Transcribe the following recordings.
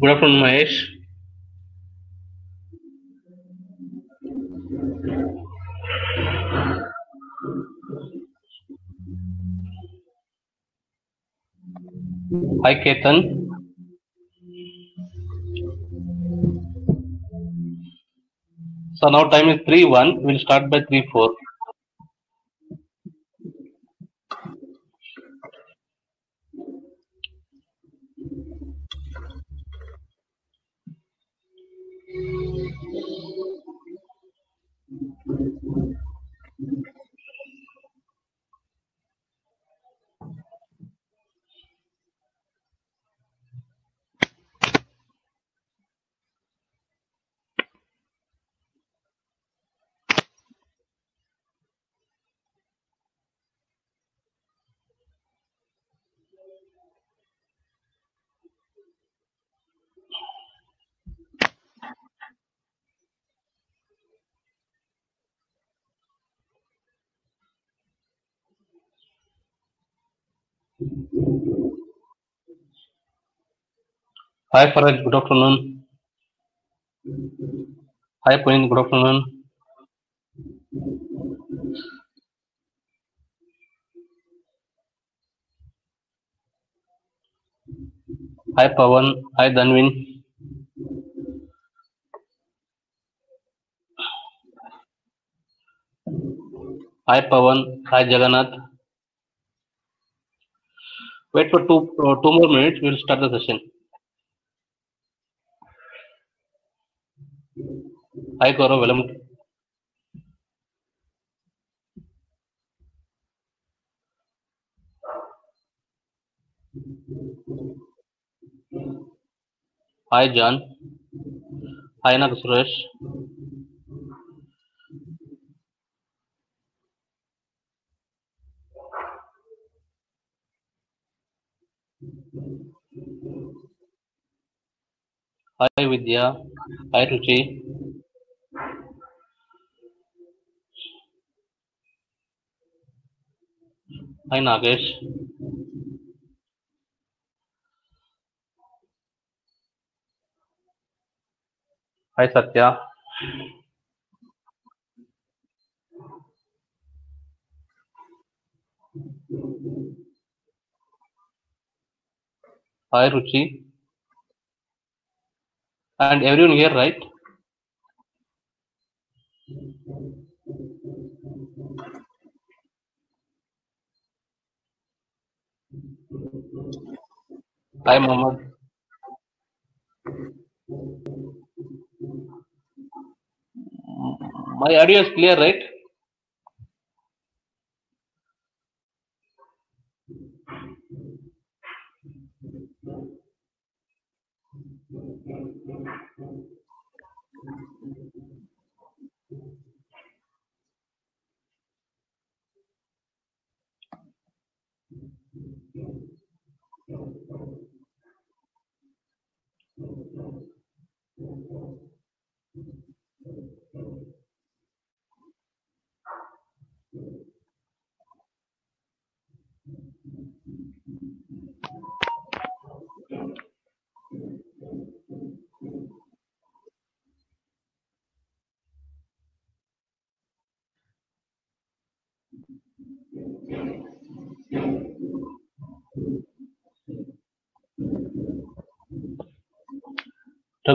Good afternoon, Mahesh. Hi, Ketan. So now time is 3 1. We'll start by 3 4. Hi, Faraj. Good afternoon. Hi, Puneet. Good afternoon. Hi, Pawan. Hi, Danvin. Hi, Pawan. Hi, Jagannath. Wait for two uh, two more minutes. We'll start the session. Hi, Gaurav. Welcome. Hi, John. Hi, Nag Suresh. Hi, Vidya. Hi, Ruchi. Hi, Nagesh. Hi, Satya. Hi, Ruchi. And everyone here, right? Hi, Mohammed. My audio is clear, right?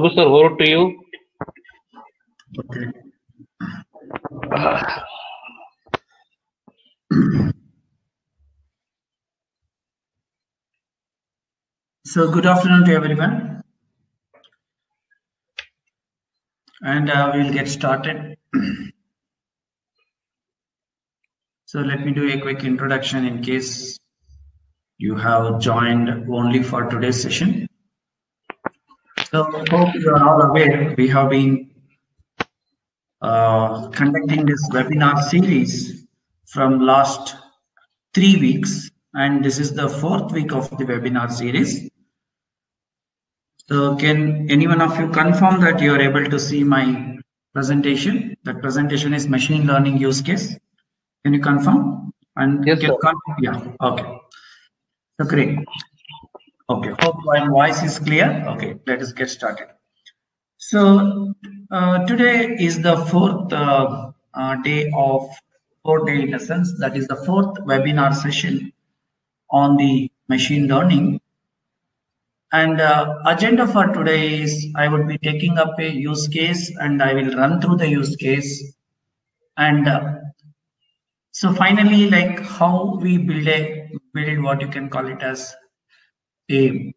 Raghu sir, over to you. Okay. So good afternoon to everyone. And uh, we'll get started. so let me do a quick introduction in case you have joined only for today's session. So hope you are all aware we have been uh, conducting this webinar series from last three weeks and this is the fourth week of the webinar series. So can any one of you confirm that you are able to see my presentation? That presentation is machine learning use case. Can you confirm? And Yes, can sir. con- yeah, okay. So great. Okay, hope my voice is clear. Okay, let us get started. So uh, today is the fourth uh, uh, day of four day lessons. That is the fourth webinar session on the machine learning. And uh, agenda for today is I would be taking up a use case and I will run through the use case. And uh, so finally, like how we build a build what you can call it as a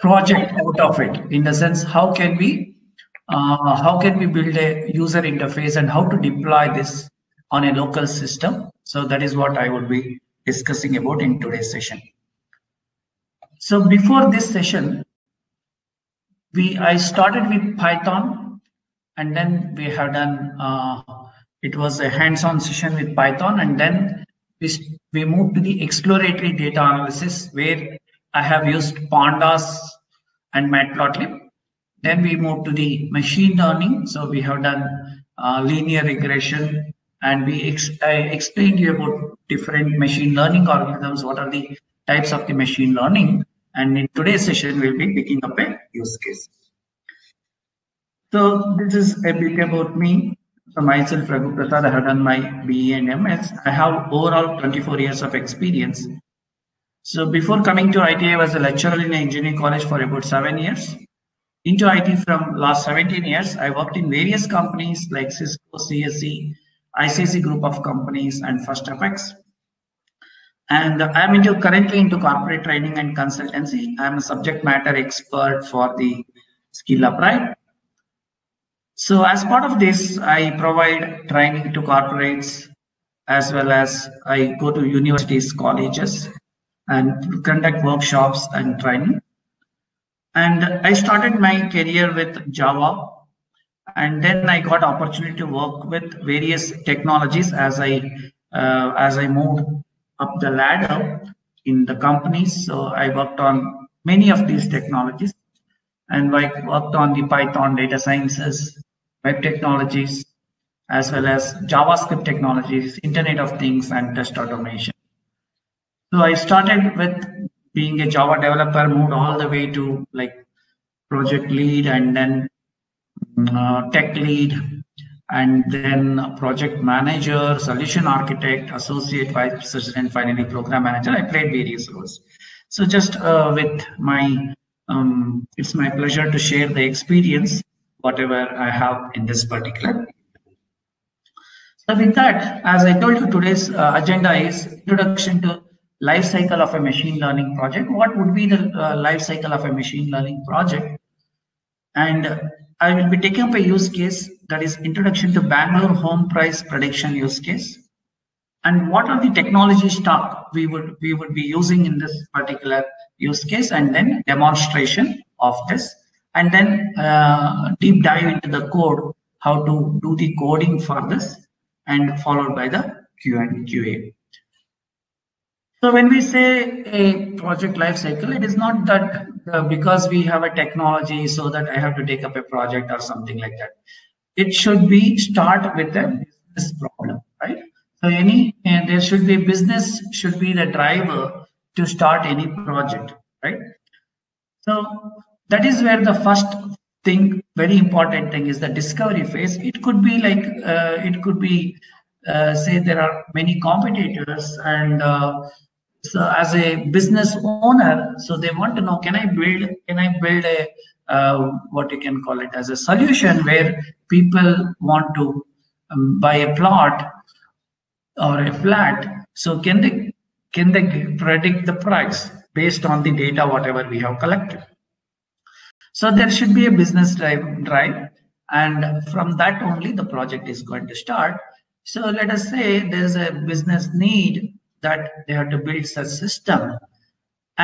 project out of it in the sense how can we uh, how can we build a user interface and how to deploy this on a local system? So that is what i would be discussing about in today's session. So before this session we i started with python and then we have done uh, it was a hands-on session with python and then we, we moved to the exploratory data analysis where i have used pandas and matplotlib. Then we moved to the machine learning. So we have done uh, linear regression and we ex- I explained you about different machine learning algorithms what are the types of the machine learning. And in today's session we'll be picking up a use case. So this is a bit about me. So myself, Raghu Prasad, I have done my BE and MS. I have overall 24 years of experience. So before coming to IT, I was a lecturer in engineering college for about seven years. Into IT from last 17 years, I worked in various companies like Cisco, CSC, ICC group of companies, and First Apex. And I'm into currently into corporate training and consultancy. I'm a subject matter expert for the Skill Up Right. So as part of this, I provide training to corporates as well as I go to universities, colleges, and conduct workshops and training. And I started my career with Java, and then I got opportunity to work with various technologies as I uh, as I moved up the ladder in the companies. So I worked on many of these technologies and I worked on the Python data sciences, web technologies, as well as JavaScript technologies, Internet of Things, and test automation. So I started with being a Java developer, moved all the way to like project lead and then uh, tech lead, and then project manager, solution architect, associate vice president, finally program manager. I played various roles. So just uh, with my, um, it's my pleasure to share the experience, whatever I have in this particular. So with that, as I told you, today's uh, agenda is introduction to life cycle of a machine learning project. What would be the uh, life cycle of a machine learning project? And I will be taking up a use case that is introduction to Bangalore home price prediction use case. And what are the technology stack we would we would be using in this particular use case, and then demonstration of this, and then uh, deep dive into the code, how to do the coding for this, and followed by the Q and QA. So when we say a project life cycle, it is not that uh, because we have a technology, so that I have to take up a project or something like that. It should be start with a business problem, right? So any and there should be business should be the driver to start any project, right? So that is where the first thing, very important thing, is the discovery phase. It could be like uh, it could be uh, say there are many competitors and uh, so as a business owner so they want to know can i build can i build a uh, what you can call it as a solution where people want to um, buy a plot or a flat so can they can they predict the price based on the data whatever we have collected so there should be a business drive drive and from that only the project is going to start so let us say there's a business need that they have to build such system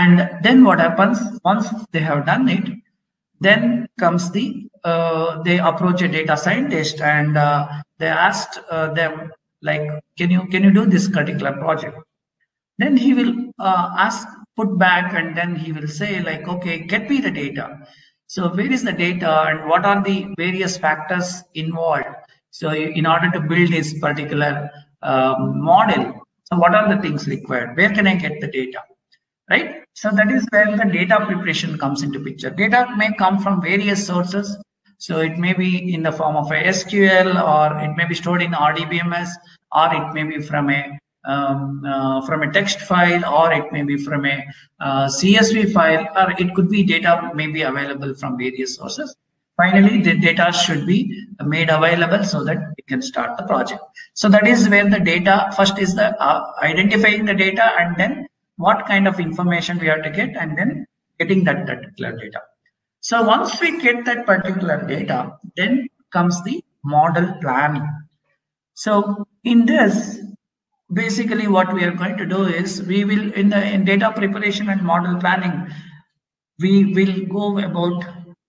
and then what happens once they have done it then comes the uh, they approach a data scientist and uh, they asked uh, them like, can you can you do this particular project? Then he will uh, ask, put back, and then he will say like, okay, get me the data. So where is the data and what are the various factors involved? So in order to build this particular um, model, so what are the things required? Where can I get the data? Right? So that is where the data preparation comes into picture. Data may come from various sources. So it may be in the form of a SQL or it may be stored in RDBMS or it may be from a um, uh, from a text file or it may be from a uh, CSV file or it could be data may be available from various sources. Finally, the data should be made available so that we can start the project. So that is where the data first is the uh, identifying the data and then what kind of information we have to get and then getting that particular data. So once we get that particular data, then comes the model planning. So in this, basically what we are going to do is we will in the in data preparation and model planning, we will go about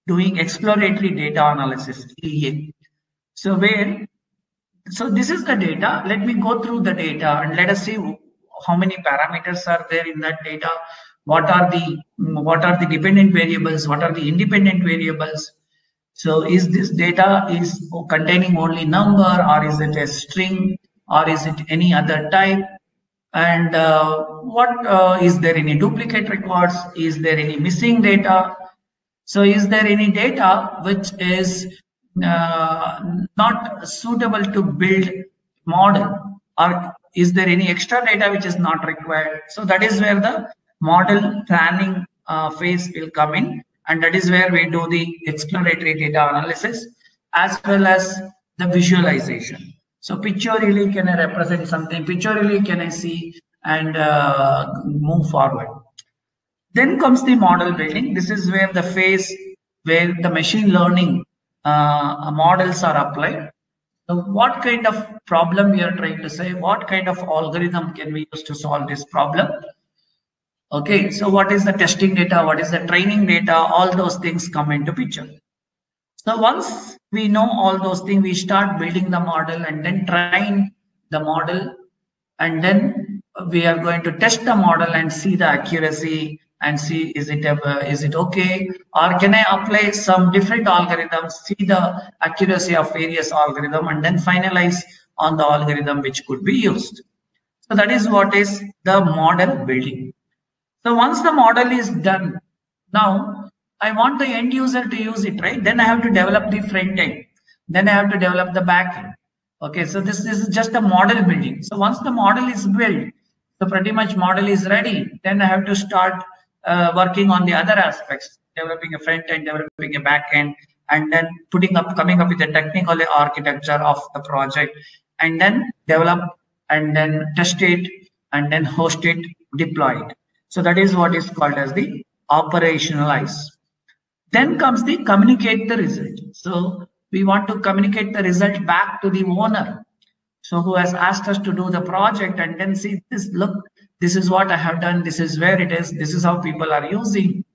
doing exploratory data analysis EA. So where so this is the data. Let me go through the data and let us see how many parameters are there in that data. What are the what are the dependent variables? What are the independent variables? So is this data is containing only number or is it a string or is it any other type? And uh, what uh, is there any duplicate records? Is there any missing data? So is there any data which is uh, not suitable to build model or is there any extra data which is not required? So that is where the model planning uh, phase will come in and that is where we do the exploratory data analysis as well as the visualization. So pictorially can I represent something, pictorially can I see and uh, move forward. Then comes the model building. This is where the phase where the machine learning uh, models are applied. So what kind of problem we are trying to say? What kind of algorithm can we use to solve this problem? Okay, so what is the testing data? What is the training data? All those things come into picture. So once we know all those things, we start building the model and then train the model. And then we are going to test the model and see the accuracy and see is it ever, is it okay or can I apply some different algorithms, see the accuracy of various algorithm and then finalize on the algorithm which could be used. So that is what is the model building. So once the model is done, now I want the end user to use it, right? Then I have to develop the front end. Then I have to develop the back end. Okay, so this, this is just a model building. So once the model is built, so pretty much model is ready, then I have to start uh, working on the other aspects, developing a front end, developing a back end, and then putting up, coming up with a technical architecture of the project, and then develop and then test it and then host it, deploy it. So that is what is called as the operationalize. Then comes the communicate the result. So we want to communicate the result back to the owner. So who has asked us to do the project and then see this, look, this is what I have done. This is where it is. This is how people are using.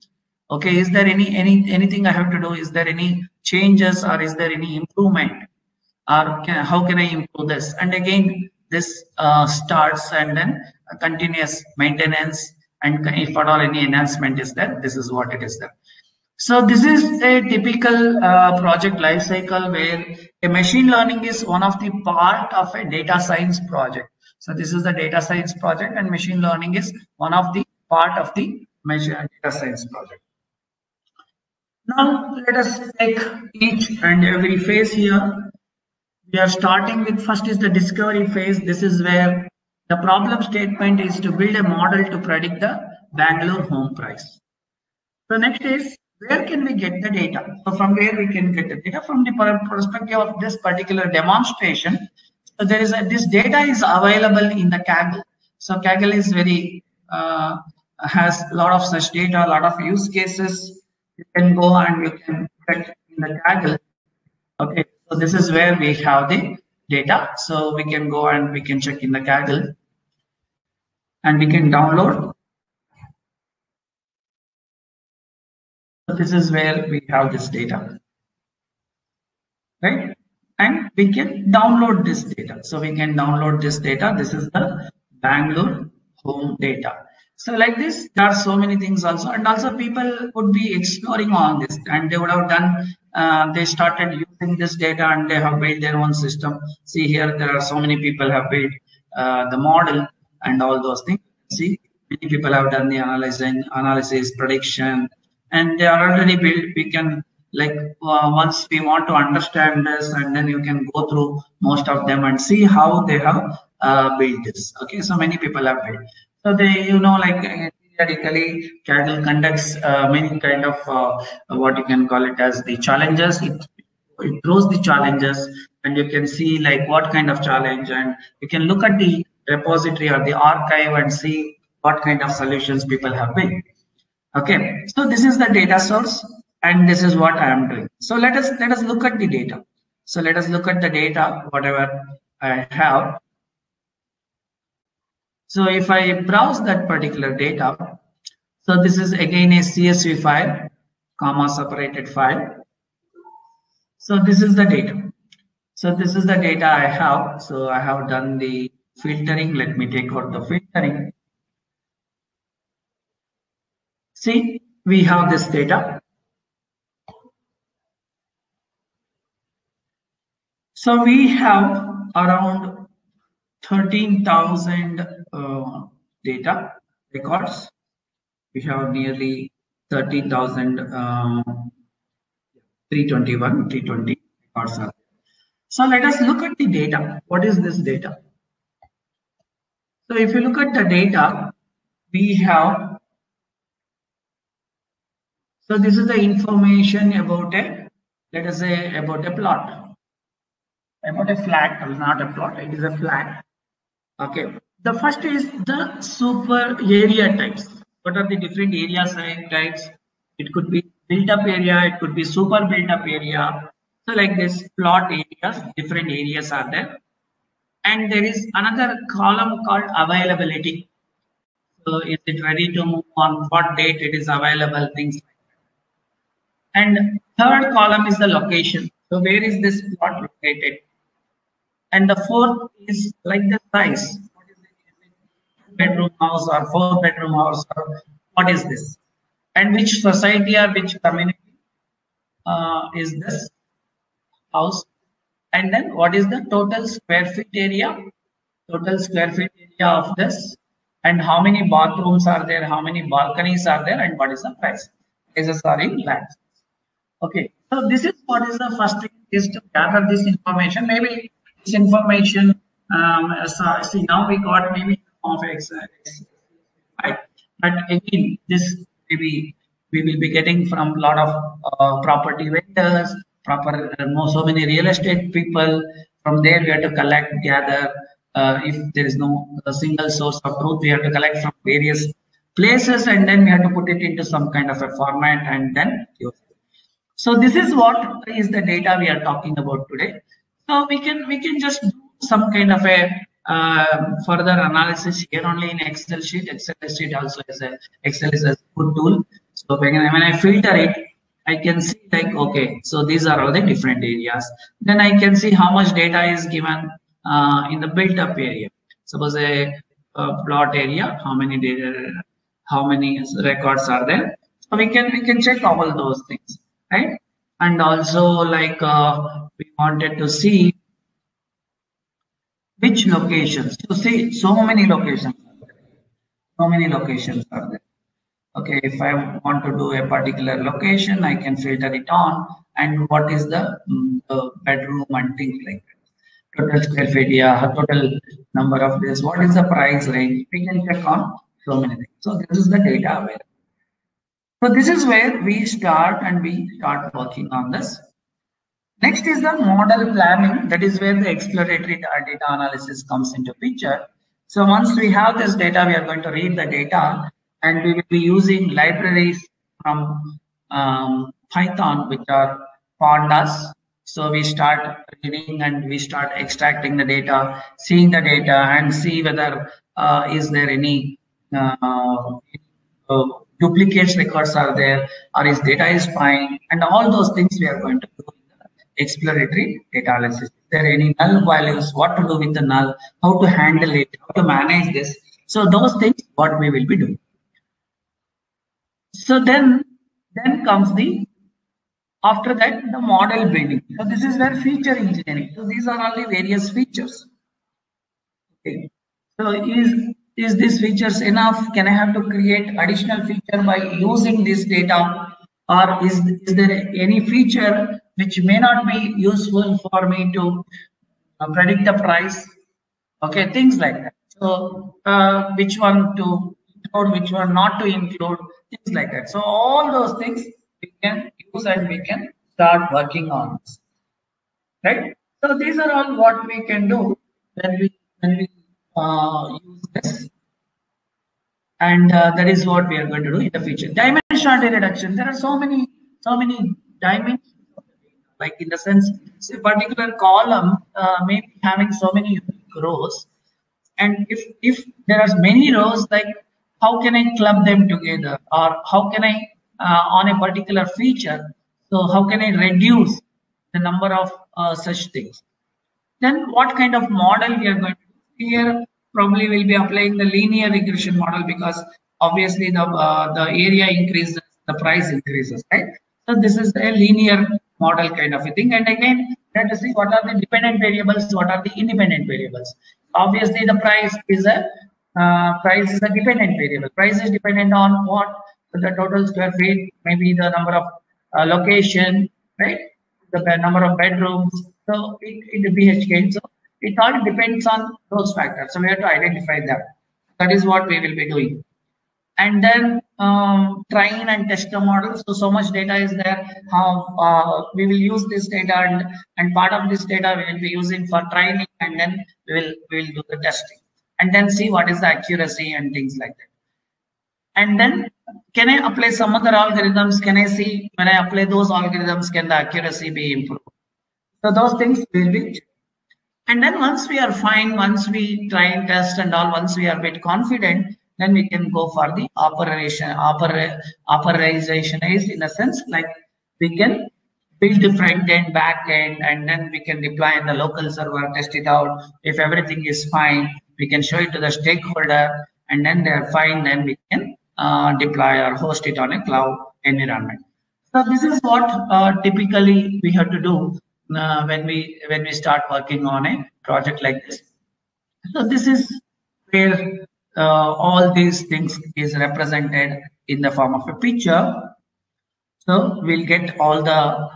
Okay, is there any any anything I have to do? Is there any changes or is there any improvement? Or can, how can I improve this? And again, this uh, starts and then continuous maintenance. And if at all any enhancement is there, this is what it is there. So this is a typical uh, project life cycle where a machine learning is one of the part of a data science project. So this is the data science project and machine learning is one of the part of the data science project. Now let us take each and every phase here. We are starting with first is the discovery phase. This is where the problem statement is to build a model to predict the Bangalore home price. So next is where can we get the data? So from where we can get the data? From the perspective of this particular demonstration, so there is a, this data is available in the Kaggle. So Kaggle is very uh, has a lot of such data, a lot of use cases. You can go and you can check in the Kaggle. Okay, so this is where we have the data. So we can go and we can check in the Kaggle and we can download So this is where we have this data. right? And we can download this data. So we can download this data. This is the Bangalore home data. So like this, there are so many things also, and also people would be exploring on this, and they would have done. Uh, they started using this data, and they have built their own system. See here, there are so many people have built uh, the model and all those things. See, many people have done the analysis, analysis, prediction, and they are already built. We can like uh, once we want to understand this, and then you can go through most of them and see how they have uh, built this. Okay, so many people have built. So they, you know, like uh, periodically, Kaggle conducts uh, many kind of uh, what you can call it as the challenges. It, it throws the challenges, and you can see like what kind of challenge, and you can look at the repository or the archive and see what kind of solutions people have built. Okay, so this is the data source, and this is what I am doing. So let us let us look at the data. So let us look at the data, whatever I have. So if I browse that particular data, so this is again a CSV file, comma separated file. So this is the data. So this is the data I have. So I have done the filtering. Let me take out the filtering. See, we have this data. So we have around 13,000 uh, data records. We have nearly 30,000, uh, 321, 320 records. So let us look at the data. What is this data? So if you look at the data, we have, so this is the information about a, let us say about a plot, about a flat, not a plot, it is a flat. Okay, the first is the super area types. What are the different area types? It could be built up area, it could be super built up area. So like this plot areas, different areas are there. And there is another column called availability. So is it ready to move on what date it is available, things like. And third column is the location. So where is this plot located? And the fourth is like the size. Bedroom house or four bedroom house or what is this? And which society or which community uh, is this house? And then what is the total square feet area? Total square feet area of this? And how many bathrooms are there? How many balconies are there? And what is the price? Prices are in lakhs okay so this is what is the first thing is to gather this information maybe this information um, so, see now we got maybe of X, X right? But again, this maybe we will be getting from a lot of uh, property vendors, proper uh, so many real estate people. From there, we have to collect, gather. Uh, if there is no single source of truth, we have to collect from various places, and then we have to put it into some kind of a format, and then use. So this is what is the data we are talking about today. So we can we can just do some kind of a uh, further analysis here only in Excel sheet. Excel sheet also is a Excel is a good tool. So when, when I filter it, I can see like okay, so these are all the different areas. Then I can see how much data is given uh, in the built-up area. Suppose a, a, plot area, how many data, how many records are there? So we can we can check all those things, right? And also like uh, we wanted to see which locations. You see so many locations so many locations are there. Okay if i want to do a particular location i can filter it on. And what is the, um, the bedroom and things like that. Total square feet yeah total number of days. What is the price range? We can check on so many things. So this is the data available so this is where we start and we start working on this Next is the model planning. That is where the exploratory data analysis comes into picture. So once we have this data, we are going to read the data and we will be using libraries from um, Python, which are pandas. So we start reading and we start extracting the data, seeing the data and see whether uh, is there any uh, uh, duplicates records are there or is data is fine and all those things we are going to do exploratory data analysis. Is there any null values? What to do with the null? How to handle it? How to manage this? So those things, what we will be doing. So then, then comes the after that the model building. So this is where feature engineering. So these are only various features. Okay. So is is this features enough? Can I have to create additional feature by using this data? Or is, is there any feature which may not be useful for me to uh, predict the price? Okay, things like that. So uh, which one to include, which one not to include, things like that. So all those things we can use and we can start working on. Right? So these are all what we can do when we when we uh. And uh, that is what we are going to do in the future. Dimensionality reduction. There are so many, so many dimensions. Like in the sense, a particular column uh, may be having so many rows. And if if there are many rows, like how can I club them together, or how can I uh, on a particular feature? So how can I reduce the number of uh, such things? Then what kind of model we are going to here? probably we'll be applying the linear regression model because obviously the uh, the area increases, the price increases, right? So this is a linear model kind of a thing. And again, let us see what are the dependent variables, what are the independent variables. Obviously, the price is a uh, price is a dependent variable. Price is dependent on what the total square feet, maybe the number of uh, location, right? The number of bedrooms. So it, it BHK. So it all depends on those factors. So we have to identify them. That is what we will be doing. And then um, train and test the model. So, so much data is there. How uh, we will use this data and, and part of this data we will be using for training and then we will, we will do the testing and then see what is the accuracy and things like that. And then can I apply some other algorithms? Can I see when I apply those algorithms, can the accuracy be improved? So those things will be and then once we are fine, once we try and test and all, once we are a bit confident, then we can go for the operation, oper, operation is in a sense like we can build the front end, back end, and then we can deploy in the local server, test it out. If everything is fine, we can show it to the stakeholder, and then they're fine, then we can uh, deploy or host it on a cloud environment. So this is what uh, typically we have to do uh, when we when we start working on a project like this. So this is where uh, all these things is represented in the form of a picture. So we'll get all the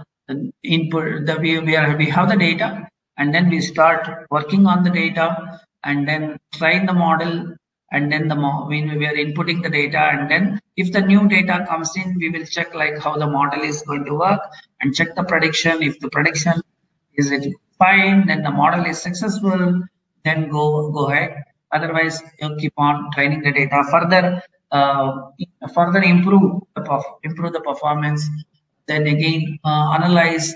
input. The we we, are, we have the data, and then we start working on the data, and then train the model, and then the when we are inputting the data, and then if the new data comes in, we will check like how the model is going to work and check the prediction. If the prediction is it fine, then the model is successful, then go go ahead. Otherwise, you keep on training the data further, uh, further improve the improve the performance. Then again, uh, analyze,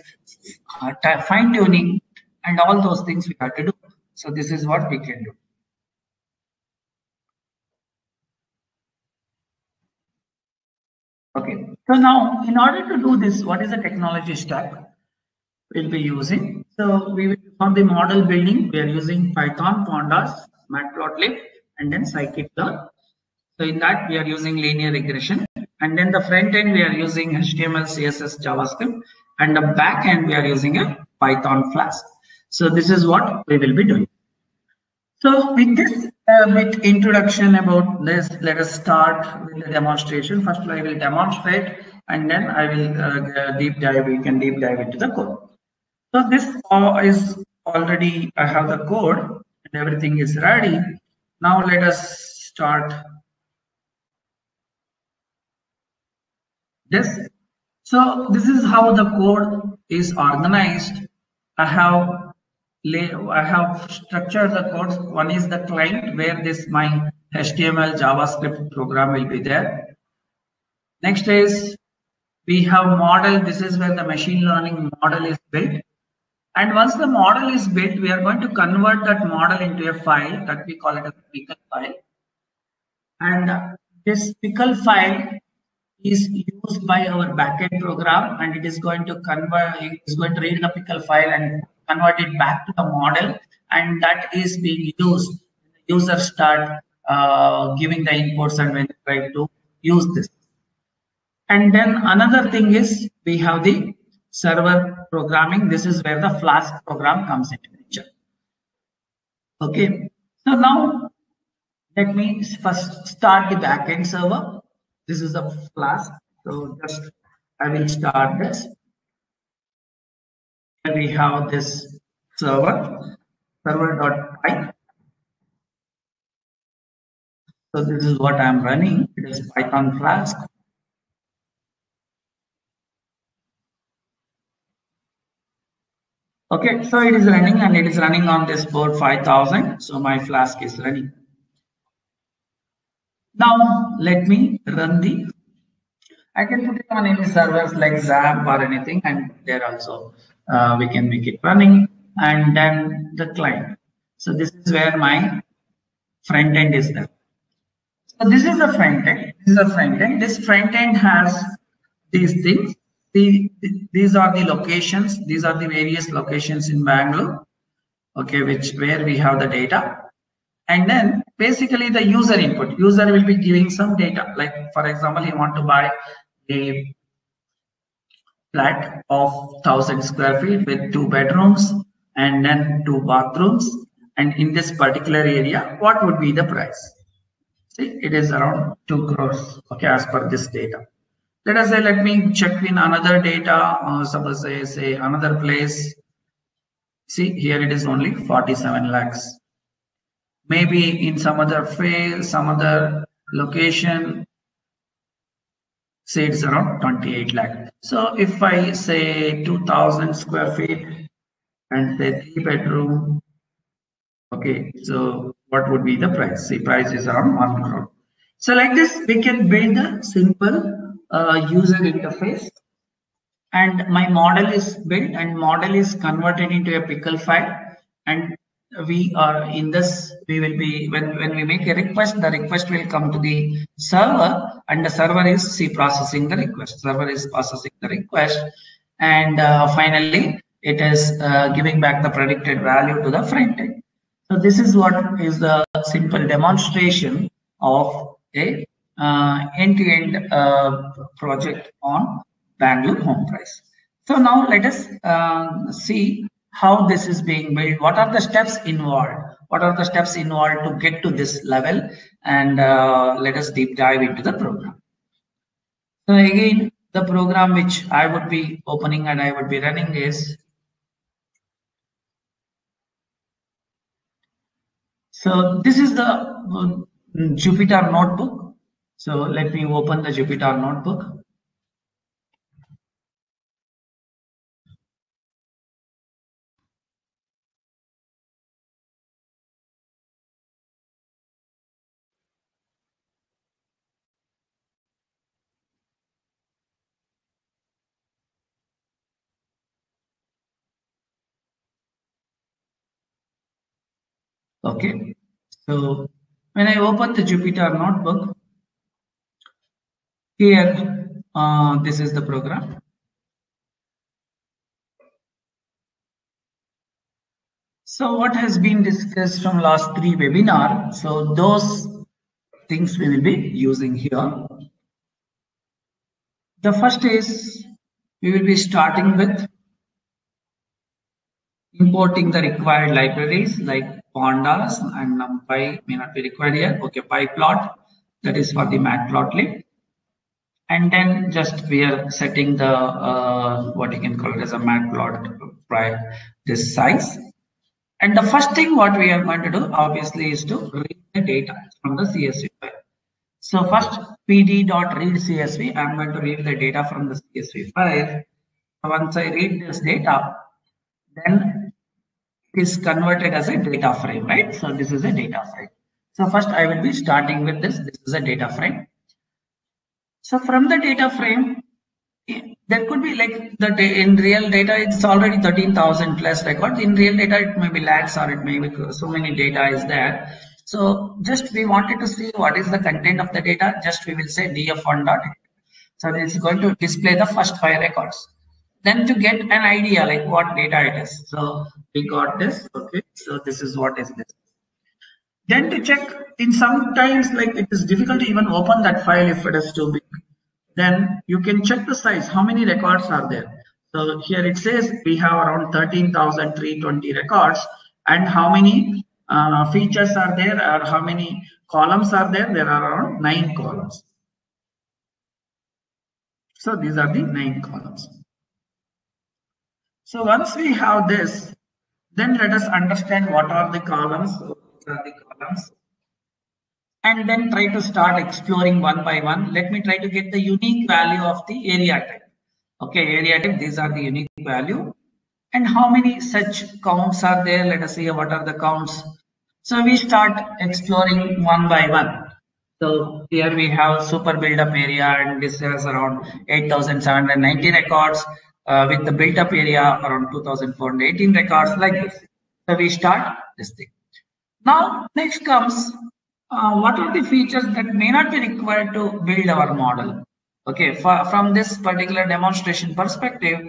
uh, fine tuning, and all those things we have to do. So this is what we can do. Okay, so now in order to do this, what is the technology stack we'll be using? So we will for the model building, we are using Python, Pandas, Matplotlib, and then scikit-learn. So in that we are using linear regression, and then the front end we are using HTML, CSS, JavaScript, and the back end we are using a Python Flask. So this is what we will be doing. So with this uh, with introduction about this, let us start with the demonstration. First, I will demonstrate and then I will uh, deep dive, we can deep dive into the code. So this uh, is already, I have the code and everything is ready. Now let us start this. So this is how the code is organized. I have I have structured the code. One is the client where this my HTML JavaScript program will be there. Next is we have model. This is where the machine learning model is built. And once the model is built, we are going to convert that model into a file that we call it a pickle file. And this pickle file is used by our backend program and it is going to convert, it is going to read the pickle file and convert it back to the model and that is being used. The user start uh, giving the inputs and when try to use this. And then another thing is we have the server programming. This is where the Flask program comes into picture. Okay. So now let me first start the backend server. This is a Flask. So just I will start this. We have this server, server.py. So this is what I'm running. It is Python Flask. Okay, so it is running and it is running on this board 5000. So my Flask is running. Now let me run the, I can put it on any servers like zap or anything and there also uh, we can make it running and then the client. So this is where my front end is there. So this is the front end. This is the front end. This front end has these things the, these are the locations these are the various locations in bangalore okay which where we have the data and then basically the user input user will be giving some data like for example he want to buy a flat of 1000 square feet with two bedrooms and then two bathrooms. And in this particular area what would be the price? See it is around 2 crores okay as per this data. Let us say let me check in another data uh, suppose say say another place. See here it is only 47 lakhs. Maybe in some other phase some other location say it's around 28 lakh. So if i say 2000 square feet and say three bedroom okay so what would be the price? The price is around one crore. So like this we can build a simple uh, user interface. And my model is built and model is converted into a pickle file. And we are in this we will be when when we make a request the request will come to the server and the server is see processing the request server is processing the request and uh, finally it is uh, giving back the predicted value to the front end so this is what is the simple demonstration of a uh, end-to-end uh, project on Bangalore home price. So now let us uh, see how this is being built. What are the steps involved? What are the steps involved to get to this level? And uh, let us deep dive into the program. So again, the program which I would be opening and I would be running is so this is the uh, Jupyter notebook so let me open the Jupyter notebook. Okay, so when I open the Jupyter notebook, here, uh, this is the program. So what has been discussed from last three webinar? So those things we will be using here. The first is we will be starting with importing the required libraries like pandas and numpy may not be required here. Okay, pyplot that is for the matplotlib and then just we are setting the uh, what you can call it as a matplot by this size. And the first thing what we are going to do obviously is to read the data from the csv file. So first pd.read csv i'm going to read the data from the csv file. Once i read this data then is converted as a data frame right so this is a data frame so first i will be starting with this this is a data frame so from the data frame, there could be like the in real data, it's already 13,000 plus records. In real data, it may be lakhs or it may be so many data is there. So just we wanted to see what is the content of the data. Just we will say df1 dot. So is going to display the first five records. Then to get an idea like what data it is. So we got this. Okay. So this is what is this. Then to check in sometimes like it is difficult to even open that file if it is too big. Then you can check the size. How many records are there? So here it says we have around 13,320 records and how many uh, features are there or how many columns are there? There are around nine columns. So these are the nine columns. So once we have this, then let us understand what are the columns, what are the columns, and then try to start exploring one by one. Let me try to get the unique value of the area type. Okay, area type, these are the unique value. And how many such counts are there? Let us see what are the counts. So we start exploring one by one. So here we have super build-up area and this is around 8,790 records uh, with the built-up area around 2,418 records like this. So we start this thing. Now next comes uh, what are the features that may not be required to build our model. Okay, for, from this particular demonstration perspective,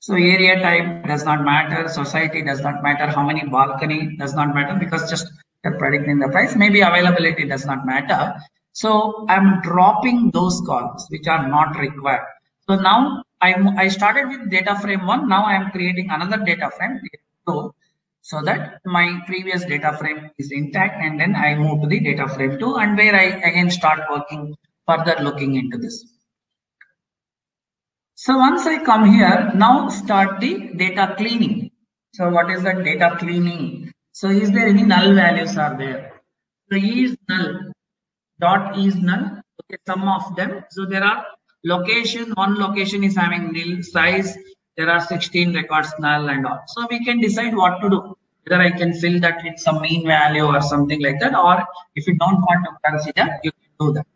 so area type does not matter, society does not matter, how many balcony does not matter because just you're predicting the price. Maybe availability does not matter. So I'm dropping those columns which are not required. So now I'm, I started with data frame one. Now I'm creating another data frame two so that my previous data frame is intact and then I move to the data frame two and where I again start working further looking into this. So once I come here, now start the data cleaning. So what is the data cleaning? So is there any null values are there? So is null, dot is null, okay, some of them. So there are location, one location is having nil size, there are 16 records null and all. So we can decide what to do. Whether I can fill that with some mean value or something like that, or if you don't want to consider, you can do that.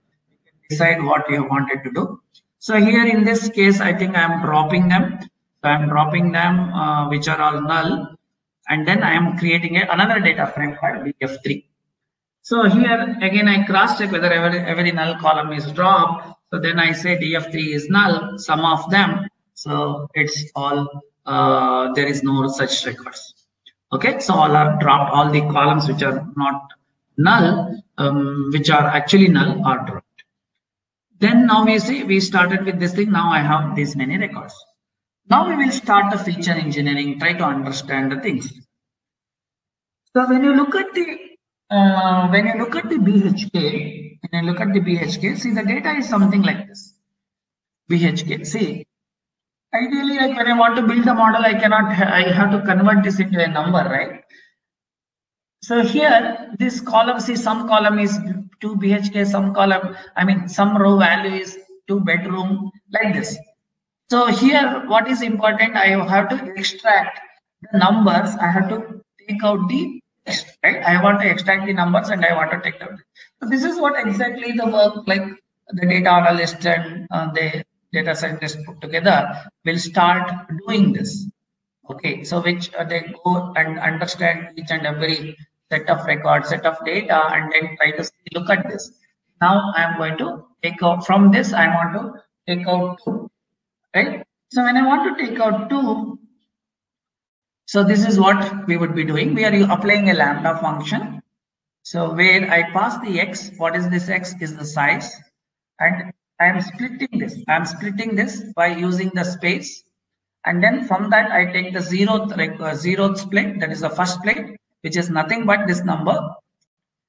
You can decide what you wanted to do. So here in this case, I think I'm dropping them. So I'm dropping them, uh, which are all null. And then I am creating a, another data frame called df3. So here again, I cross check whether every, every null column is dropped. So then I say df3 is null, some of them. So it's all, uh, there is no such records. Okay, so all are dropped, all the columns which are not null, um, which are actually null are dropped. Then now we see we started with this thing. Now I have these many records. Now we will start the feature engineering, try to understand the things. So when you look at the uh, when you look at the BHK, look at the BHK, see the data is something like this. BHK. See, ideally, like when I want to build a model, I cannot. I have to convert this into a number, right? So here, this column, see, some column is 2 BHK, some column, I mean, some row value is 2 bedroom, like this. So here, what is important, I have to extract the numbers, I have to take out the right? I want to extract the numbers and I want to take out. So this is what exactly the work like the data analyst and uh, the data scientist put together will start doing this. Okay, so which uh, they go and understand each and every set of records, set of data, and then try to look at this. Now I'm going to take out from this, I want to take out two, right? So when I want to take out two, so this is what we would be doing. We are applying a lambda function. So where I pass the x, what is this x is the size, and I am splitting this. I am splitting this by using the space, and then from that I take the zeroth uh, zeroth split, that is the first split, which is nothing but this number.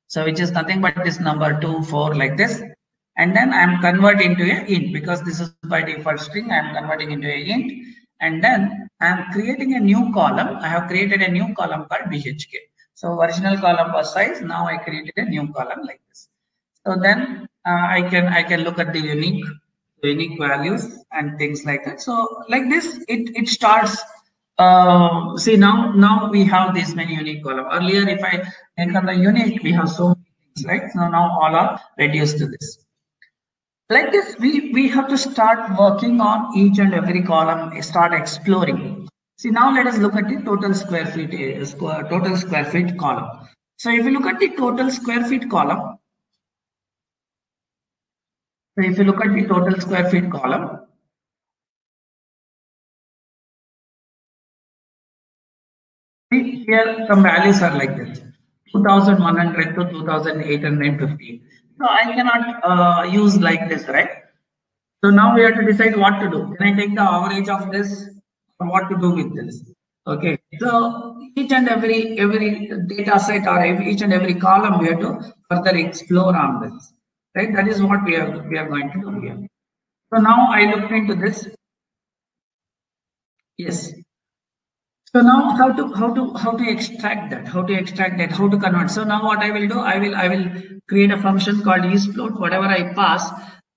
So which is nothing but this number 2, 4 like this. And then I'm converting into a int because this is by default string. I'm converting into a int. And then I'm creating a new column. I have created a new column called BHK. So original column was size. Now I created a new column like this. So then uh, I can I can look at the unique unique values and things like that. So like this, it it starts uh, see now now we have this many unique column earlier if i take on the unique we have so many things right so now all are reduced to this like this we we have to start working on each and every column start exploring see now let us look at the total square feet uh, square, total square feet column so if you look at the total square feet column So if you look at the total square feet column, see here some values are like this 2100 to 2850. So I cannot uh, use like this, right? So now we have to decide what to do. Can I take the average of this or what to do with this? Okay, so each and every every data set or each and every column we have to further explore on this, right? That is what we are we are going to do here. So now I looked into this. Yes. So now how to how to how to extract that? How to extract that? How to convert? So now what I will do? I will I will create a function called isFloat. Whatever I pass,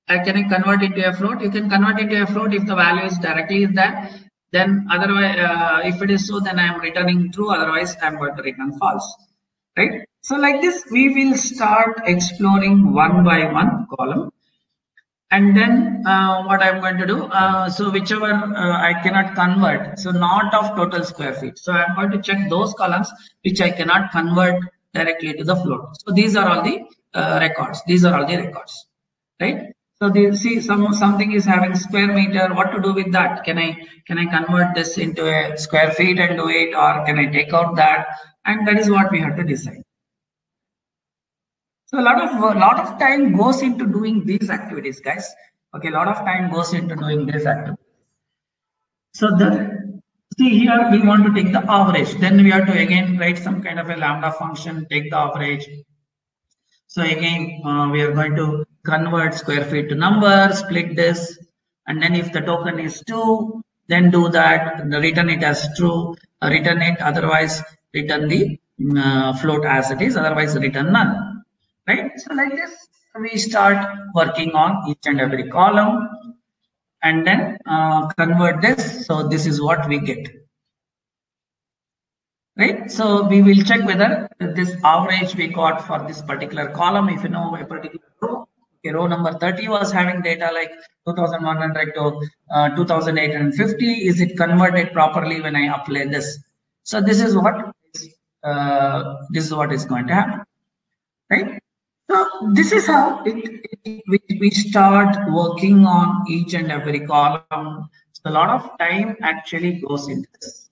I can convert into a float. You can convert into a float if the value is directly there then otherwise uh, if it is so then i am returning true. Otherwise i'm going to return false. Right? So like this we will start exploring one by one column. And then uh, what i'm going to do uh, so whichever uh, i cannot convert so not of total square feet. So i'm going to check those columns which i cannot convert directly to the float. So these are all the uh, records. These are all the records. Right so they see some something is having square meter. What to do with that? Can I can I convert this into a square feet and do it, or can I take out that? And that is what we have to decide. So a lot of a lot of time goes into doing these activities, guys. Okay, a lot of time goes into doing this activity. So the see here we want to take the average. Then we have to again write some kind of a lambda function, take the average. So again, uh, we are going to convert square feet to number, split this, and then if the token is 2, then do that, return it as true, uh, return it, otherwise return the uh, float as it is, otherwise return none, right? So like this, we start working on each and every column and then uh, convert this. So this is what we get right? So we will check whether this average we got for this particular column, if you know a particular row, okay, row number 30 was having data like 2100 to uh, 2850. Is it converted properly when I apply this? So this is what uh, this is what is going to happen, right? So this is how it, it we, we start working on each and every column. So a lot of time actually goes into this.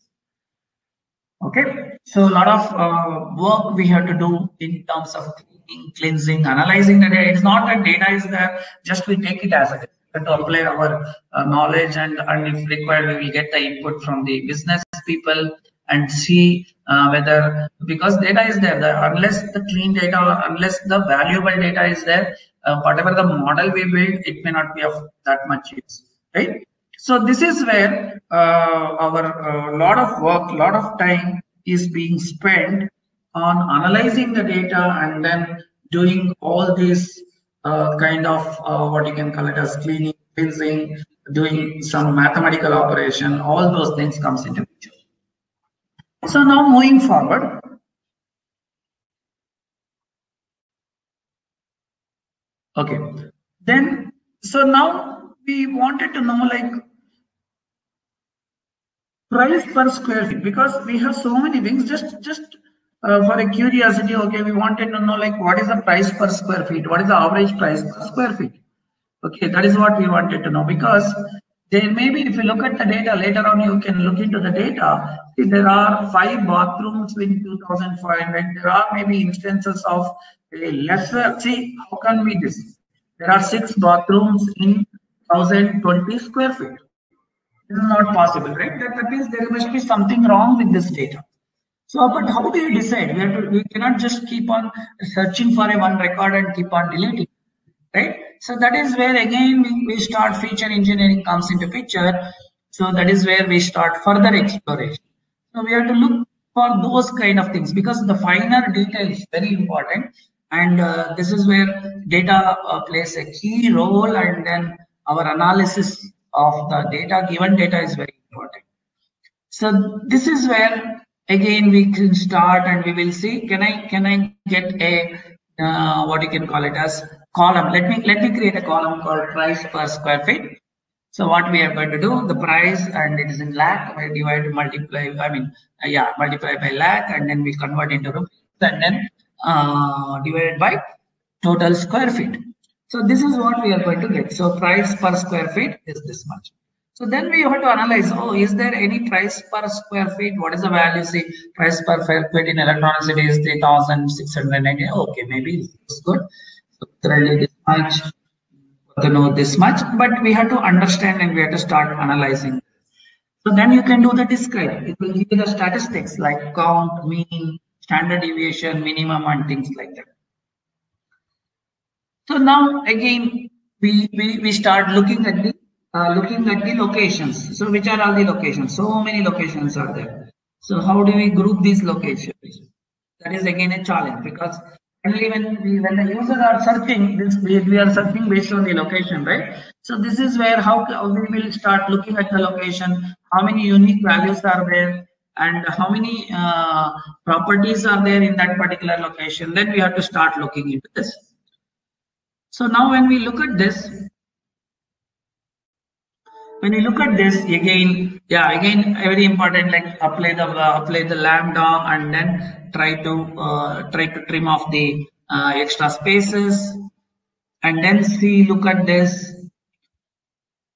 Okay, so a lot of uh, work we have to do in terms of cleaning, cleansing, analyzing the data. It's not that data is there, just we take it as is. To apply our uh, knowledge and, and if required, we will get the input from the business people and see uh, whether because data is there, the, unless the clean data or unless the valuable data is there, uh, whatever the model we build, it may not be of that much use, right? So this is where uh, our uh, lot of work, lot of time is being spent on analyzing the data and then doing all these uh, kind of uh, what you can call it as cleaning, cleansing, doing some mathematical operation. All those things comes into picture. So now moving forward. Okay, then so now we wanted to know like price per square feet because we have so many things just just uh, for a curiosity okay we wanted to know like what is the price per square feet? What is the average price per square feet? Okay that is what we wanted to know because there may be if you look at the data later on you can look into the data see, there are five bathrooms in 2500 there are maybe instances of a lesser see how can we this? There are six bathrooms in 1020 square feet. This is not possible, right? That means there must be something wrong with this data. So, but how do you decide? We, to, we cannot just keep on searching for a one record and keep on deleting, right? So that is where again we, we start feature engineering comes into picture. So that is where we start further exploration. So we have to look for those kind of things because the finer detail is very important. And uh, this is where data uh, plays a key role and then our analysis of the data, given data is very important. So this is where again we can start and we will see, can I, can I get a, uh, what you can call it as column. Let me, let me create a column called price per square feet. So what we are going to do, the price and it is in lakh, we divide, multiply, I mean, uh, yeah, multiply by lakh and then we convert into rupees and then uh, divided by total square feet. So this is what we are going to get. So price per square feet is this much. So then we have to analyze, oh, is there any price per square feet? What is the value? See, price per square feet in electronics it is 3,690. Okay, maybe it's good. So credit this much, to know this much, but we have to understand and we have to start analyzing. So then you can do the describe. It will give you the statistics like count, mean, standard deviation, minimum, and things like that. So now again, we, we, we start looking at the uh, looking at the locations. So which are all the locations? So many locations are there. So how do we group these locations? That is again a challenge because only when we, when the users are searching, this we, we are searching based on the location, right? So this is where how we will start looking at the location, how many unique values are there, and how many uh, properties are there in that particular location. Then we have to start looking into this. So now when we look at this, when you look at this again, yeah, again very important. Like apply the uh, apply the lambda and then try to uh, try to trim off the uh, extra spaces, and then see look at this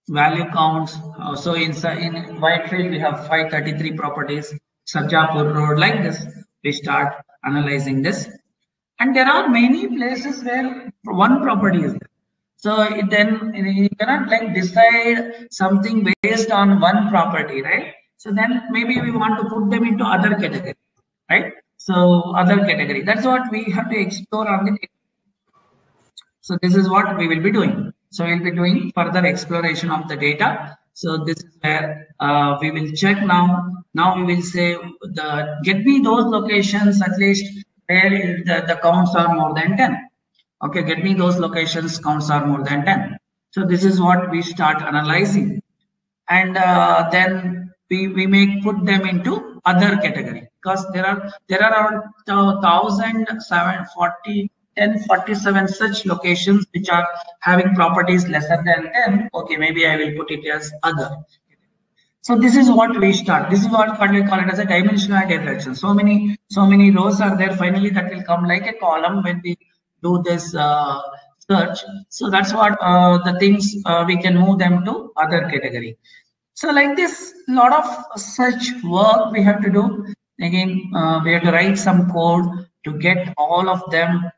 value counts. Uh, so in in Whitefield we have 533 properties. Sarjapur Road like this. We start analyzing this, and there are many places where one property is there. So then you cannot like decide something based on one property, right? So then maybe we want to put them into other category, right? So other category. That's what we have to explore on the. So this is what we will be doing. So we'll be doing further exploration of the data. So this is where uh, we will check now. Now we will say the get me those locations at least where the, the counts are more than 10 okay get me those locations counts are more than 10 so this is what we start analyzing. And uh, then we we may put them into other category. Because there are there are around 1740 1047 such locations which are having properties lesser than 10 okay maybe i will put it as other. So this is what we start. This is what, we call it as a dimensional reduction so many so many rows are there. Finally that will come like a column when we do this uh, search. So that's what uh, the things uh, we can move them to other category. So like this, lot of such work we have to do. Again, uh, we have to write some code to get all of them.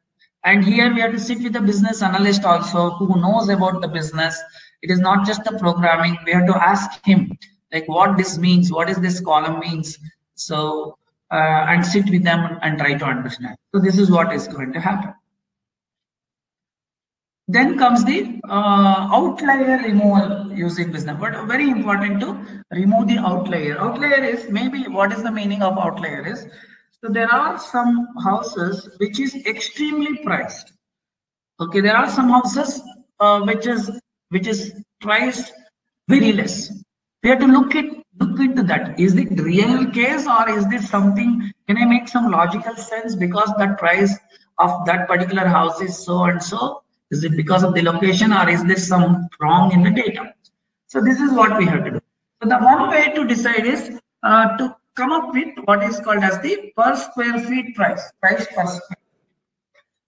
And here we have to sit with the business analyst also who knows about the business. It is not just the programming. We have to ask him like what this means, what is this column means. So uh, and sit with them and try to understand. So this is what is going to happen. Then comes the uh, outlier removal using business. But very important to remove the outlier. Outlier is maybe what is the meaning of outlier is. So there are some houses which is extremely priced. Okay, there are some houses uh, which is which is priced very less. We have to look at look into that. Is it real case or is this something? Can I make some logical sense because that price of that particular house is so and so? Is it because of the location or is there some wrong in the data? So this is what we have to do. So the one way to decide is uh, to come up with what is called as the per square feet price, price per square.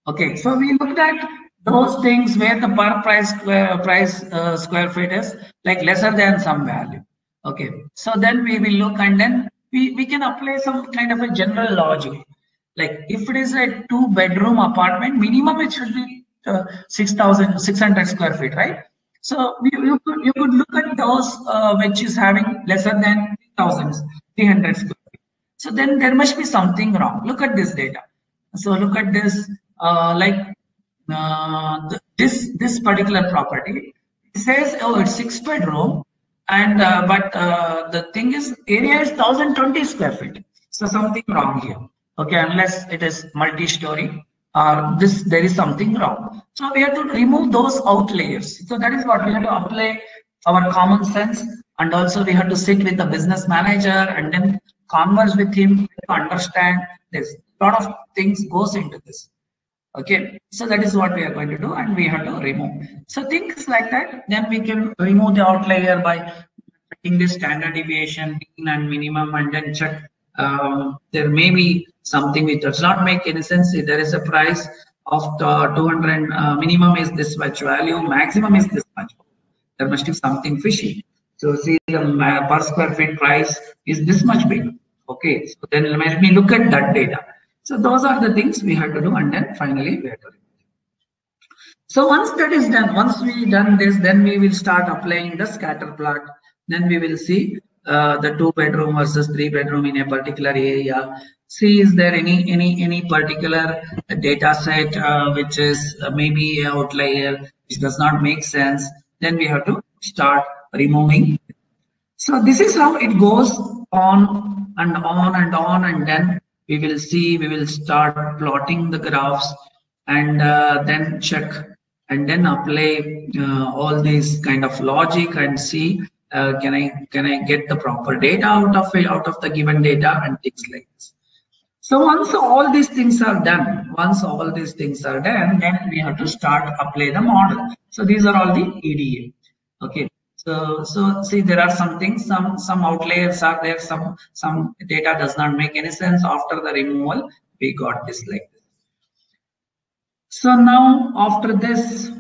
Okay, so we looked at those things where the per price square, price uh, square feet is like lesser than some value. Okay, so then we will look and then we, we can apply some kind of a general logic. Like if it is a two bedroom apartment, minimum it should be uh, 6,600 square feet, right? So you, you, could, you could look at those uh, which is having lesser than 1,300 square feet. So then there must be something wrong. Look at this data. So look at this, uh, like uh, the, this this particular property. It says, oh, it's six bedroom, and uh, but uh, the thing is, area is 1,020 square feet. So something wrong here. Okay, unless it is multi-story uh, this there is something wrong. So we have to remove those outliers. So that is what we have to apply our common sense and also we have to sit with the business manager and then converse with him to understand this. A lot of things goes into this. Okay, so that is what we are going to do and we have to remove. So things like that, then we can remove the outlier by checking the standard deviation, mean and minimum and then check um, there may be something which does not make any sense. There is a price of the 200 uh, minimum is this much value, maximum is this much. There must be something fishy. So see the uh, per square feet price is this much big. Okay, so then let me look at that data. So those are the things we have to do, and then finally we have to. So once that is done, once we done this, then we will start applying the scatter plot. Then we will see uh, the two bedroom versus three bedroom in a particular area. See, is there any any any particular data set uh, which is uh, maybe outlier which does not make sense? Then we have to start removing. So this is how it goes on and on and on, and then we will see we will start plotting the graphs and uh, then check and then apply all these kind of logic and see uh, can I can I get the proper data out of it, out of the given data and things like this. So once all these things are done, once all these things are done, then we have to start apply the model. So these are all the EDA. Okay. So so see there are some things, some some outliers are there, some some data does not make any sense after the removal. We got this like this. So now after this,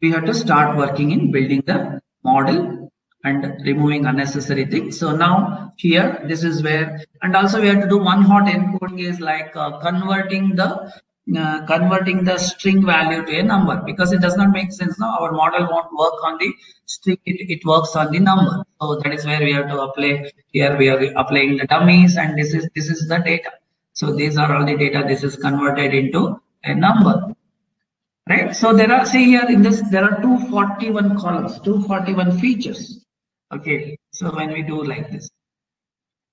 we have to start working in building the model and removing unnecessary things. So now here, this is where, and also we have to do one hot encoding is like uh, converting the uh, converting the string value to a number because it does not make sense now our model won't work on the string. It, it works on the number. So that is where we have to apply here we are applying the dummies and this is this is the data. So these are all the data. This is converted into a number. Right? So there are see here in this there are 241 columns 241 features okay so when we do like this.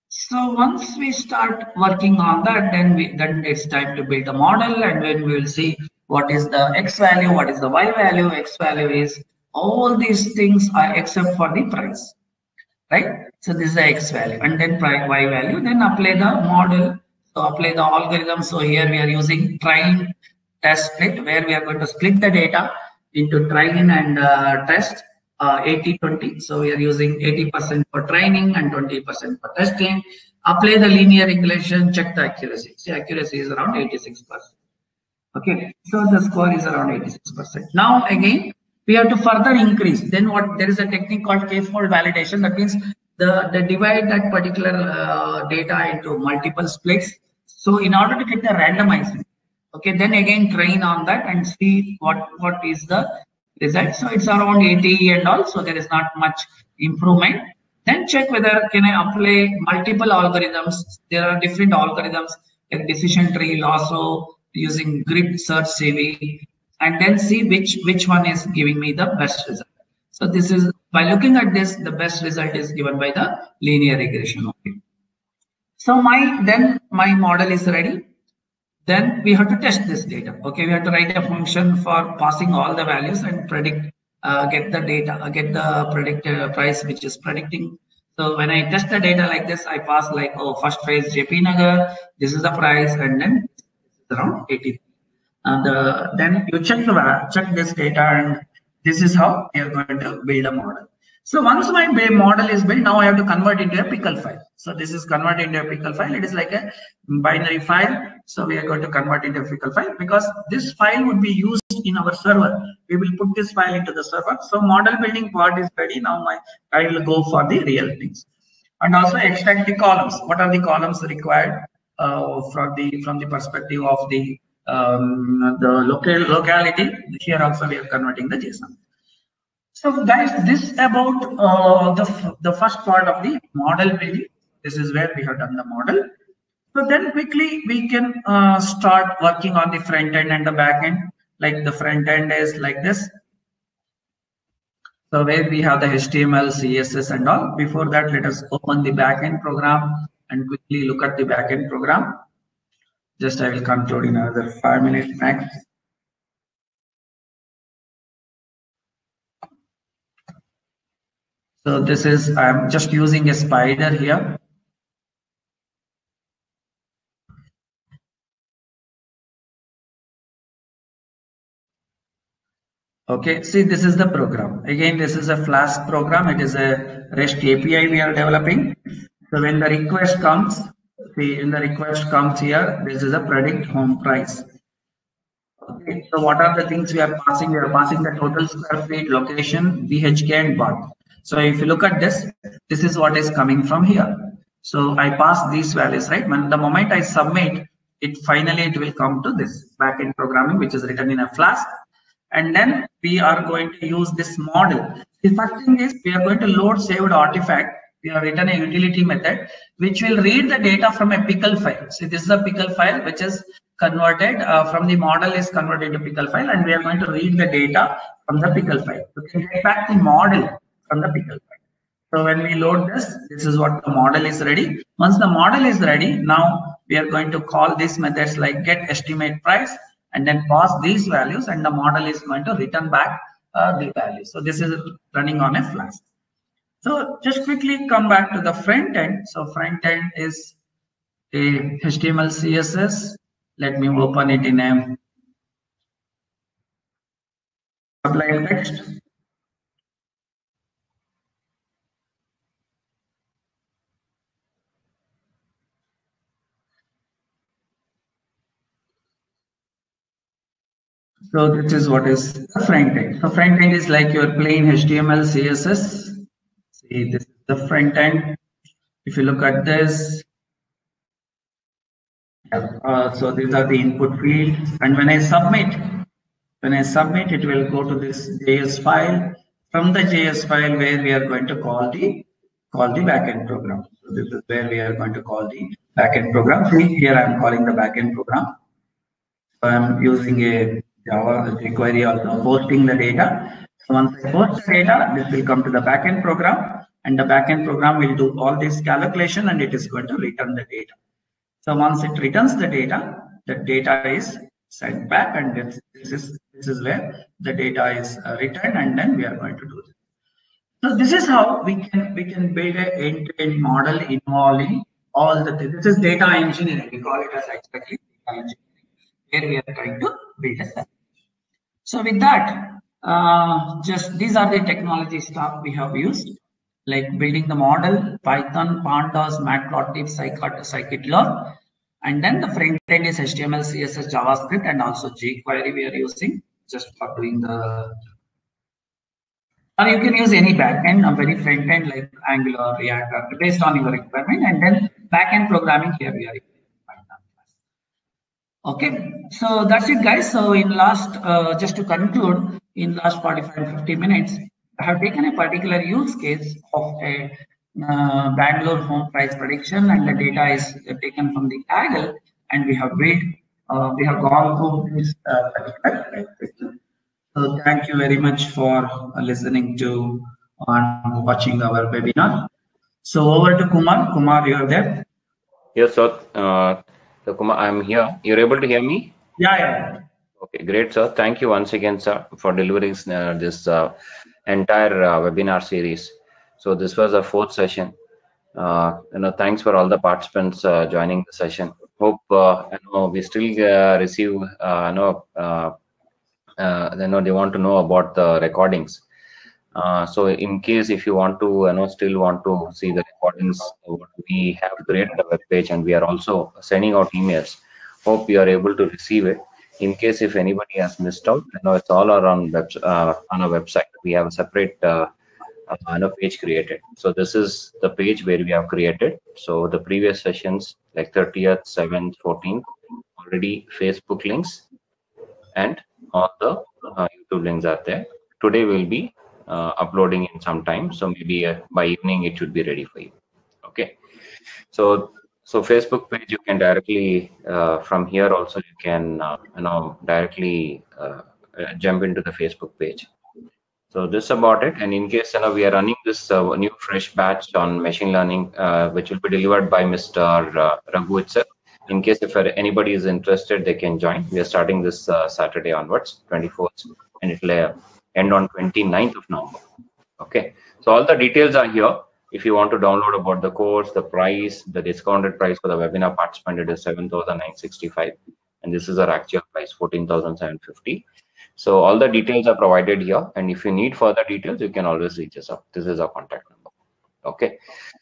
So once we start working on that then we then it's time to build a model and then we will see what is the x value what is the y value. X value is all these things are except for the price right? So this is the x value and then y value then apply the model. So apply the algorithm. So here we are using train test split where we are going to split the data into train and uh, test uh, 80 20 so we are using 80 percent for training and 20 percent for testing. Apply the linear regression check the accuracy. See accuracy is around 86 percent. Okay? So the score is around 86 percent. Now again we have to further increase. Then what there is a technique called k-fold validation. That means the the divide that particular uh, data into multiple splits. So in order to get the randomizing okay then again train on that and see what what is the So it's around 80 and also there is not much improvement. Then check whether can I apply multiple algorithms. There are different algorithms like decision tree, lasso, using grid search CV, and then see which which one is giving me the best result. So this is by looking at this, the best result is given by the linear regression. Okay. So my then my model is ready then we have to test this data. Okay, we have to write a function for passing all the values and predict, uh, get the data, uh, get the predicted uh, price which is predicting. So when I test the data like this, I pass like, oh, first phase JP Nagar, this is the price, and then around 80. And uh, then you check the check this data, and this is how you're going to build a model. So once my model is built, now I have to convert into a pickle file. So this is converted into a pickle file. It is like a binary file. So we are going to convert into a pickle file because this file would be used in our server. We will put this file into the server. So model building part is ready. Now my I will go for the real things. And also extract the columns. What are the columns required uh, from the from the perspective of the um, the local locality? Here also we are converting the JSON. So guys, this about uh, the, the first part of the model building. This is where we have done the model. So then quickly we can uh, start working on the front end and the back end. Like the front end is like this. So where we have the HTML, CSS and all. Before that, let us open the back end program and quickly look at the back end program. Just I will conclude in another five minutes max. So this is, I'm just using a Spyder here. Okay, see this is the program. Again, this is a Flask program. It is a REST API we are developing. So when the request comes, see when the request comes here, this is a predict home price. Okay, so what are the things we are passing? We are passing the total square feet, location, BHK and bath. So if you look at this, this is what is coming from here. So I pass these values, right? When the moment I submit, it finally it will come to this backend programming, which is written in a Flask. And then we are going to use this model. The first thing is we are going to load saved artifact. We have written a utility method which will read the data from a pickle file. So this is a pickle file which is converted uh, from the model is converted to pickle file and we are going to read the data from the pickle file. We can get back the model from the pickle file. So when we load this, this is what the model is ready. Once the model is ready, now we are going to call these methods like get estimate price and then pass these values and the model is going to return back uh, the value. So this is running on a Flask. So just quickly come back to the front end. So front end is a HTML, CSS. Let me open it in a Sublime text. So this is what is the front end. So front end is like your plain HTML, CSS. See, this is the front end. If you look at this, uh, so these are the input field. And when I submit, when I submit, it will go to this JS file. From the JS file, where we are going to call the call the backend program. So this is where we are going to call the backend program. See, here I am calling the backend program. So I'm using a Java jQuery also posting the data. So once I post the data, this will come to the backend program and the backend program will do all this calculation and it is going to return the data. So once it returns the data, the data is sent back and this, this is this is where the data is uh, returned and then we are going to do this. So this is how we can we can build a end-to-end model involving all the things. This is data engineering. We call it as exactly data engineering, where we are trying to build a so with that, uh, just these are the technology stuff we have used, like building the model, Python, Pandas, Matplotlib, scikit-learn, and then the front end is HTML, CSS, JavaScript, and also jQuery we are using just for doing the. Or you can use any backend, a very front end like Angular, React, based on your requirement, and then backend programming here we are Okay, so that's it, guys. So in last, uh, just to conclude, in last 45 50 minutes, I have taken a particular use case of a uh, Bangalore home price prediction, and the data is taken from the Kaggle, and we have built, uh, we have gone through this uh, particular So thank you very much for listening to and watching our webinar. So over to Kumar. Kumar, you are there. Yes, sir. So Kumar, I'm here. You're able to hear me? Yeah, yeah. Okay, great, sir. Thank you once again, sir, for delivering uh, this uh, entire uh, webinar series. So this was a fourth session. Uh, you know, thanks for all the participants uh, joining the session. Hope uh, you know we still receive. you know, you know they want to know about the recordings. Uh, so in case if you want to you know still want to see the recordings we have created a web page and we are also sending out emails hope you are able to receive it. In case if anybody has missed out you know it's all around web, uh, on our website. We have a separate uh, uh, page created. So this is the page where we have created. So the previous sessions like 30th 7th 14th already facebook links and all the uh, youtube links are there. Today will be uploading in some time. So maybe uh, by evening it should be ready for you. Okay. So so facebook page you can directly uh, from here also you can uh, you know directly uh, uh, jump into the facebook page. So this about it. And in case you know we are running this new fresh batch on machine learning which will be delivered by mr raghu itself. In case if anybody is interested they can join. We are starting this saturday onwards 24th and it'll end on 29th of November. Okay, so all the details are here. If you want to download about the course, the price, the discounted price for the webinar participant, it is 7,965. And this is our actual price, 14,750. So all the details are provided here. And if you need further details, you can always reach us up. This is our contact number. Okay.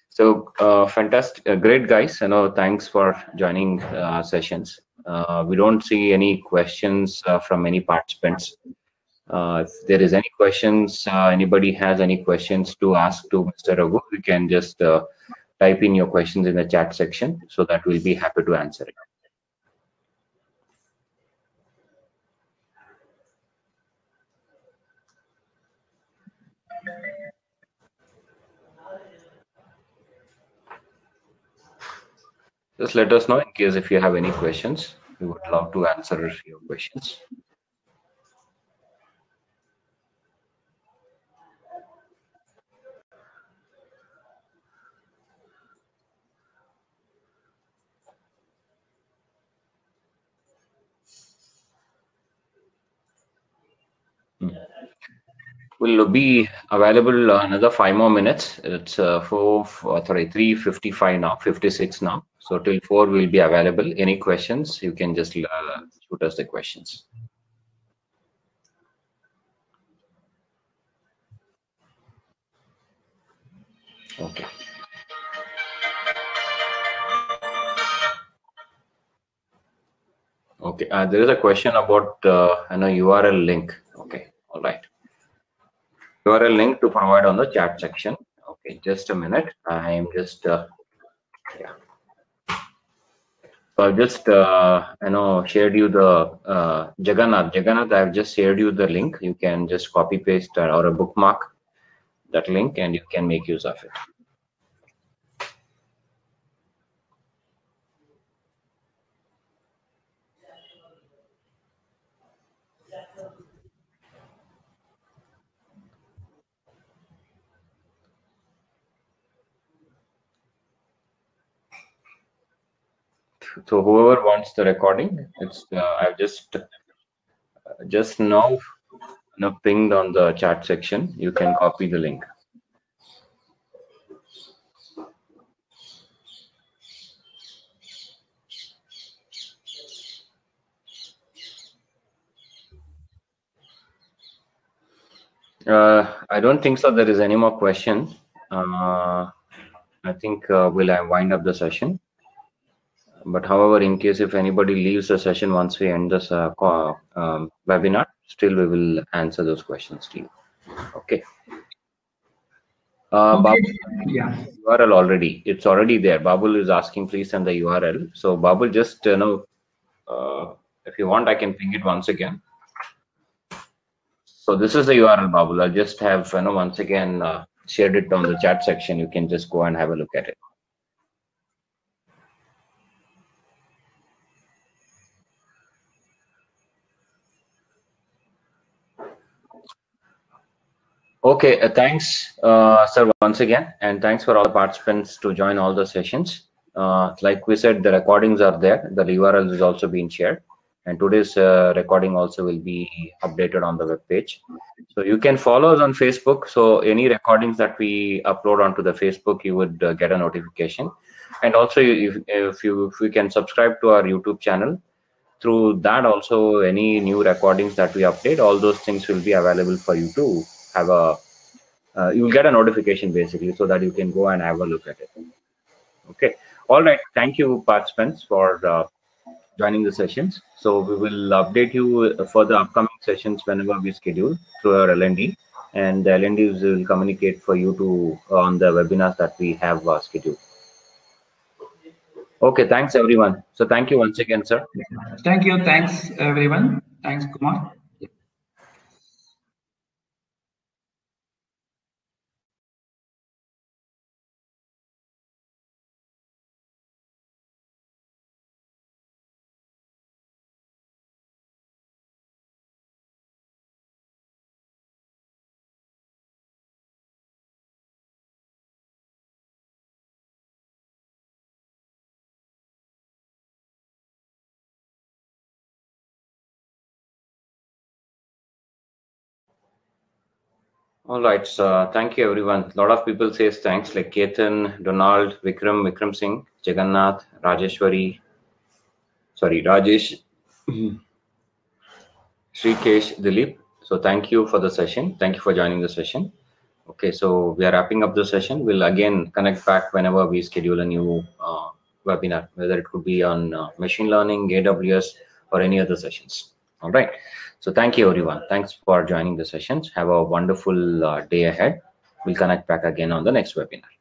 So uh, fantastic, uh, great guys. You know, thanks for joining uh, sessions. Uh, we don't see any questions uh, from any participants. Uh, if there is any questions, uh, anybody has any questions to ask to Mr. Raghu, you can just uh, type in your questions in the chat section so that we'll be happy to answer it. Just let us know in case if you have any questions. We would love to answer your questions. Will be available another five more minutes. It's uh, four, four, sorry, three fifty-five now, fifty-six now. So till four will be available. Any questions? You can just uh, shoot us the questions. Okay. Okay. Uh, there is a question about uh, an URL link. Okay. All right. URL link to provide on the chat section. Okay, just a minute. I am just uh, yeah. So I've just uh, you know shared you the uh, Jagannath. Jagannath, I've just shared you the link. You can just copy paste or a bookmark that link, and you can make use of it. So whoever wants the recording it's uh, i've just just now you know, pinged on the chat section. You can copy the link. Uh, i don't think so there is any more question. Uh, i think uh, we'll wind up the session but however, in case if anybody leaves the session once we end this uh, um, webinar, still we will answer those questions to you. Okay. Uh, okay. yeah. URL already. It's already there. Babul is asking, please send the URL. So Babul, just you know, uh, if you want, I can ping it once again. So this is the URL, Babul. I'll just have you know once again uh, shared it on the chat section. You can just go and have a look at it. Okay, uh, thanks, uh, sir, once again, and thanks for all the participants to join all the sessions. Uh, like we said, the recordings are there. The URL is also being shared, and today's uh, recording also will be updated on the web page. So you can follow us on Facebook. So any recordings that we upload onto the Facebook, you would uh, get a notification. And also, if, if you if we can subscribe to our YouTube channel, through that also any new recordings that we update, all those things will be available for you to have a uh, you will get a notification basically so that you can go and have a look at it. Okay. All right. Thank you participants for uh, joining the sessions. So we will update you for the upcoming sessions whenever we schedule through our lnd and the lnds will communicate for you to uh, on the webinars that we have uh, scheduled. Okay. Thanks everyone. So thank you once again sir. Thank you. Thanks everyone. Thanks kumar All right. So thank you, everyone. A lot of people says thanks, like Ketan, Donald, Vikram, Vikram Singh, Jagannath, Rajeshwari, sorry, Rajesh, Srikesh, Dilip. So thank you for the session. Thank you for joining the session. Okay, so we are wrapping up the session. We'll again connect back whenever we schedule a new uh, webinar, whether it could be on uh, machine learning, AWS, or any other sessions. All right. So thank you, everyone. Thanks for joining the sessions. Have a wonderful uh, day ahead. We'll connect back again on the next webinar.